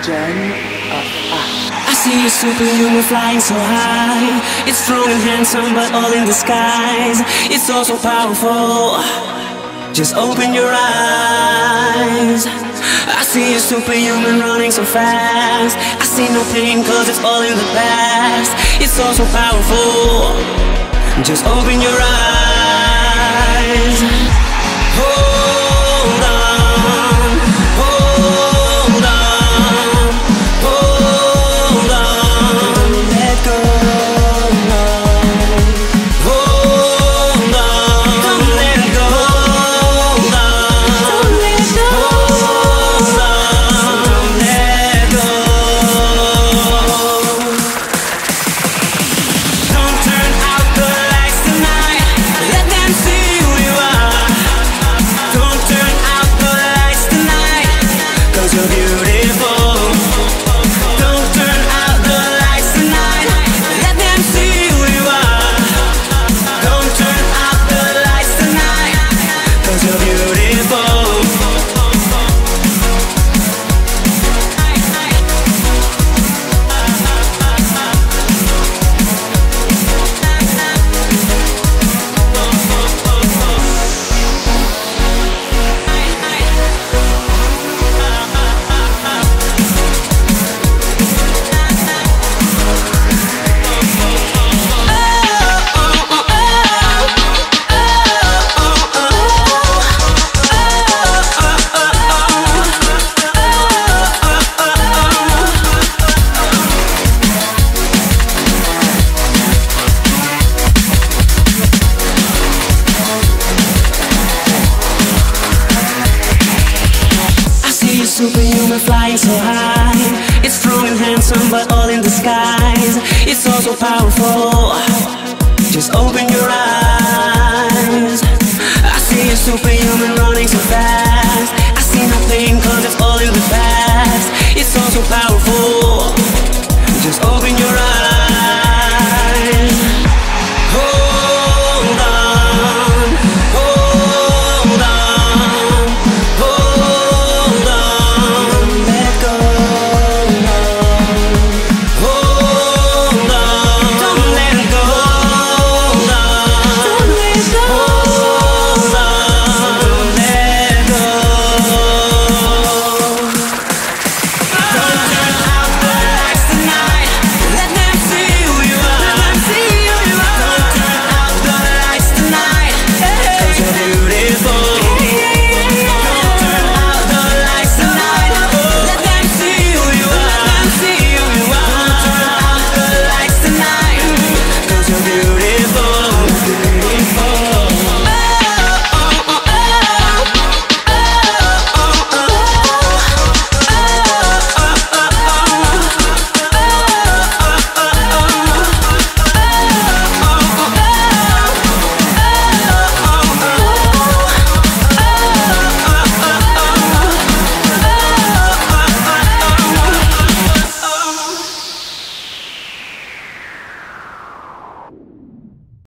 I see a superhuman flying so high. It's strong and handsome, but all in disguise. It's all so powerful. Just open your eyes. I see a superhuman running so fast. I see no pain, cause it's all in the past. It's all so powerful. Just open your eyes. Superhuman flying so high. It's strong and handsome but all in disguise. It's also powerful. Just open your eyes. I see a superhuman running so fast. I see nothing cause it's all in the past. It's also powerful.